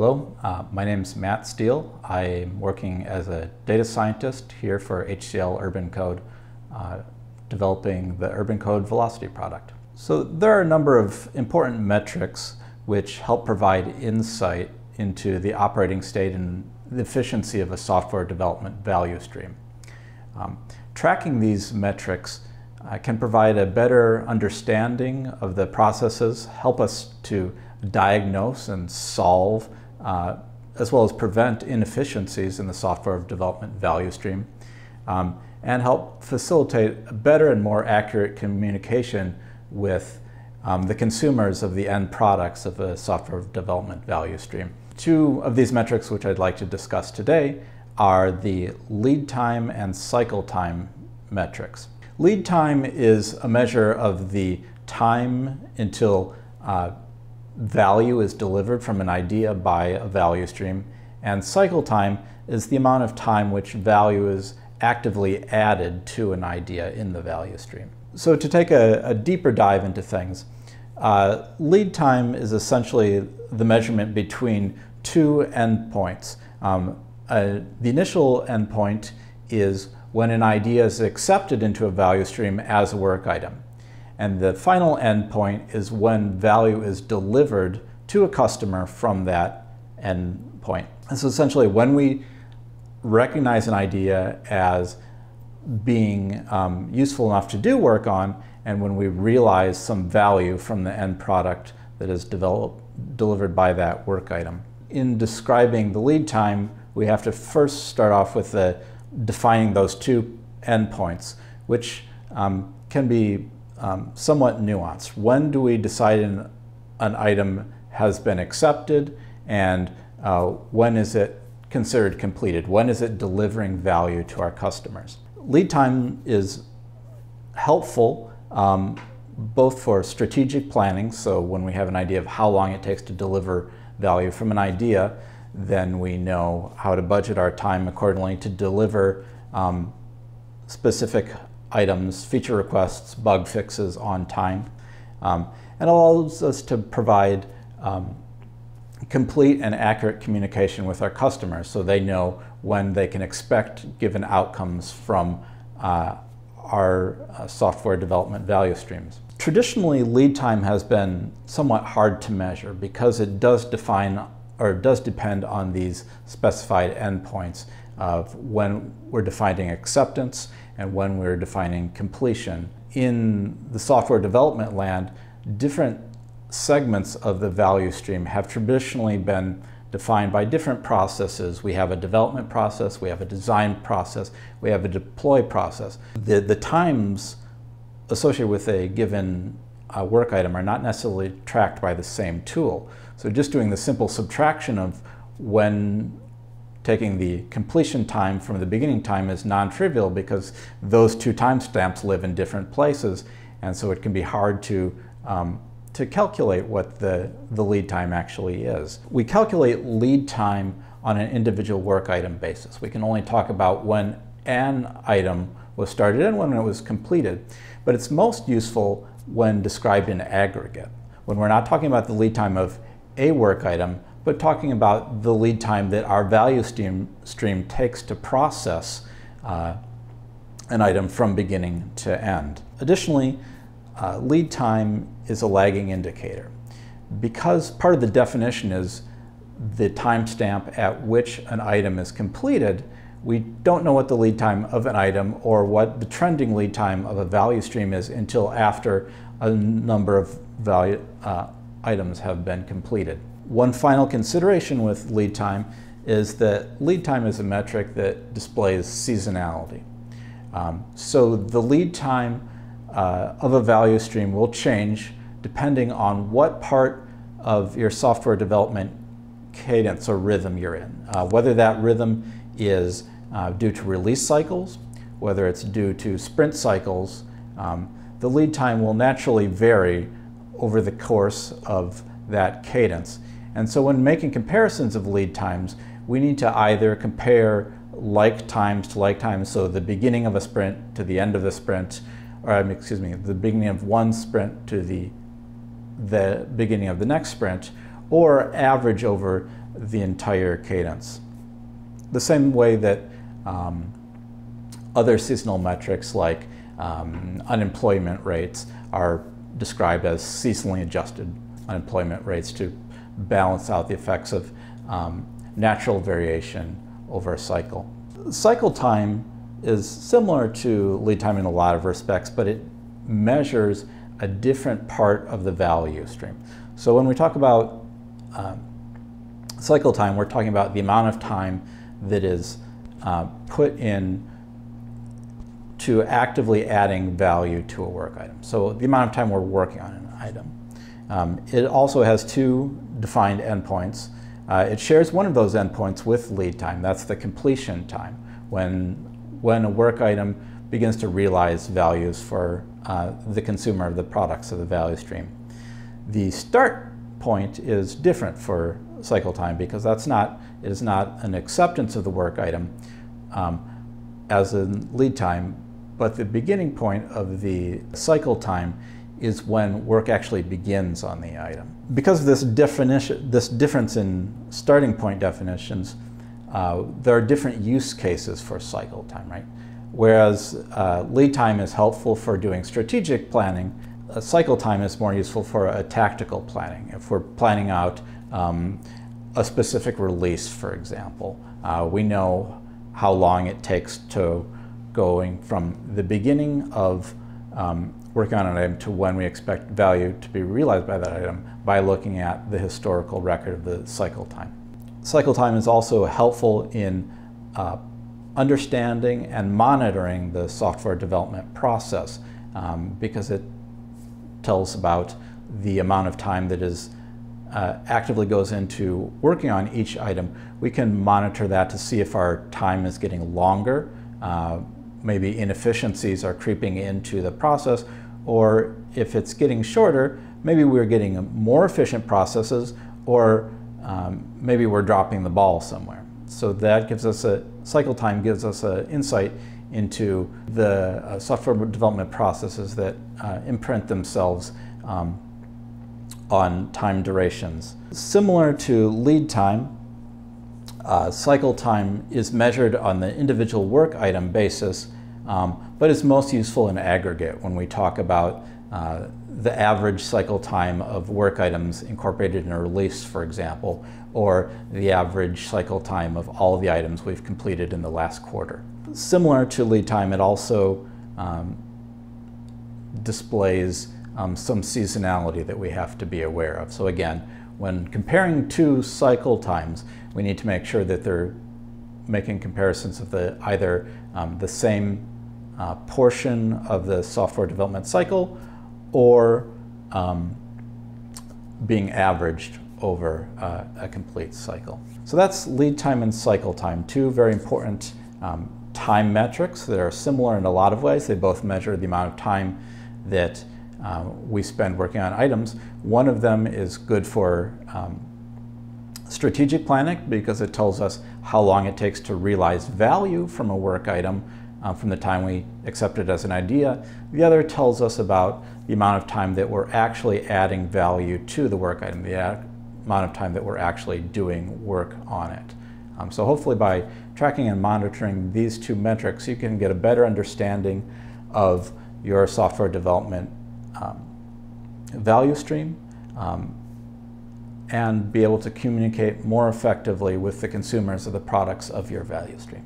Hello, uh, my name is Matt Steele. I'm working as a data scientist here for HCL Urban Code, uh, developing the Urban Code Velocity product. So there are a number of important metrics which help provide insight into the operating state and the efficiency of a software development value stream. Um, tracking these metrics uh, can provide a better understanding of the processes, help us to diagnose and solve, uh, as well as prevent inefficiencies in the software development value stream, um, and help facilitate better and more accurate communication with um, the consumers of the end products of a software development value stream. Two of these metrics which I'd like to discuss today are the lead time and cycle time metrics. Lead time is a measure of the time until uh, value is delivered from an idea by a value stream, and cycle time is the amount of time which value is actively added to an idea in the value stream. So to take a, a deeper dive into things, uh, lead time is essentially the measurement between two endpoints. Um, uh, the initial endpoint is when an idea is accepted into a value stream as a work item. And the final endpoint is when value is delivered to a customer from that endpoint. And so essentially when we recognize an idea as being um, useful enough to do work on, and when we realize some value from the end product that is developed, delivered by that work item. In describing the lead time, we have to first start off with the defining those two endpoints, which um, can be um, somewhat nuanced. When do we decide an, an item has been accepted and uh, when is it considered completed? When is it delivering value to our customers? Lead time is helpful um, both for strategic planning, so when we have an idea of how long it takes to deliver value from an idea, then we know how to budget our time accordingly to deliver um, specific items, feature requests, bug fixes on time. Um, and allows us to provide um, complete and accurate communication with our customers so they know when they can expect given outcomes from uh, our uh, software development value streams. Traditionally, lead time has been somewhat hard to measure because it does define or does depend on these specified endpoints of when we're defining acceptance and when we're defining completion. In the software development land, different segments of the value stream have traditionally been defined by different processes. We have a development process, we have a design process, we have a deploy process. The, the times associated with a given uh, work item are not necessarily tracked by the same tool. So just doing the simple subtraction of when taking the completion time from the beginning time is non-trivial because those two timestamps live in different places and so it can be hard to um, to calculate what the, the lead time actually is. We calculate lead time on an individual work item basis. We can only talk about when an item was started and when it was completed, but it's most useful when described in aggregate. When we're not talking about the lead time of a work item, but talking about the lead time that our value stream, stream takes to process uh, an item from beginning to end. Additionally, uh, lead time is a lagging indicator. Because part of the definition is the timestamp at which an item is completed, we don't know what the lead time of an item or what the trending lead time of a value stream is until after a number of value, uh, items have been completed. One final consideration with lead time is that lead time is a metric that displays seasonality. Um, so the lead time uh, of a value stream will change depending on what part of your software development cadence or rhythm you're in. Uh, whether that rhythm is uh, due to release cycles, whether it's due to sprint cycles, um, the lead time will naturally vary over the course of that cadence. And so when making comparisons of lead times, we need to either compare like times to like times, so the beginning of a sprint to the end of the sprint, or um, excuse me, the beginning of one sprint to the, the beginning of the next sprint, or average over the entire cadence. The same way that um, other seasonal metrics like um, unemployment rates are described as seasonally adjusted unemployment rates to balance out the effects of um, natural variation over a cycle. Cycle time is similar to lead time in a lot of respects, but it measures a different part of the value stream. So when we talk about um, cycle time, we're talking about the amount of time that is uh, put in to actively adding value to a work item. So the amount of time we're working on an item. Um, it also has two defined endpoints. Uh, it shares one of those endpoints with lead time. That's the completion time, when, when a work item begins to realize values for uh, the consumer of the products of the value stream. The start point is different for cycle time because that's not, it is not an acceptance of the work item um, as in lead time, but the beginning point of the cycle time is when work actually begins on the item. Because of this definition, this difference in starting point definitions, uh, there are different use cases for cycle time, right? Whereas uh, lead time is helpful for doing strategic planning, uh, cycle time is more useful for a tactical planning. If we're planning out um, a specific release, for example, uh, we know how long it takes to going from the beginning of um, working on an item to when we expect value to be realized by that item by looking at the historical record of the cycle time. Cycle time is also helpful in uh, understanding and monitoring the software development process um, because it tells about the amount of time that is uh, actively goes into working on each item. We can monitor that to see if our time is getting longer, uh, maybe inefficiencies are creeping into the process, or if it's getting shorter, maybe we're getting more efficient processes, or um, maybe we're dropping the ball somewhere. So that gives us a cycle time gives us an insight into the uh, software development processes that uh, imprint themselves um, on time durations. Similar to lead time, uh, cycle time is measured on the individual work item basis, um, but is most useful in aggregate when we talk about uh, the average cycle time of work items incorporated in a release, for example, or the average cycle time of all the items we've completed in the last quarter. Similar to lead time, it also um, displays um, some seasonality that we have to be aware of. So again, when comparing two cycle times, we need to make sure that they're making comparisons of the either um, the same uh, portion of the software development cycle or um, being averaged over uh, a complete cycle. So that's lead time and cycle time, two very important um, time metrics that are similar in a lot of ways. They both measure the amount of time that uh, we spend working on items. One of them is good for um, strategic planning because it tells us how long it takes to realize value from a work item um, from the time we accept it as an idea. The other tells us about the amount of time that we're actually adding value to the work item, the amount of time that we're actually doing work on it. Um, so hopefully by tracking and monitoring these two metrics, you can get a better understanding of your software development um, value stream um, and be able to communicate more effectively with the consumers of the products of your value stream.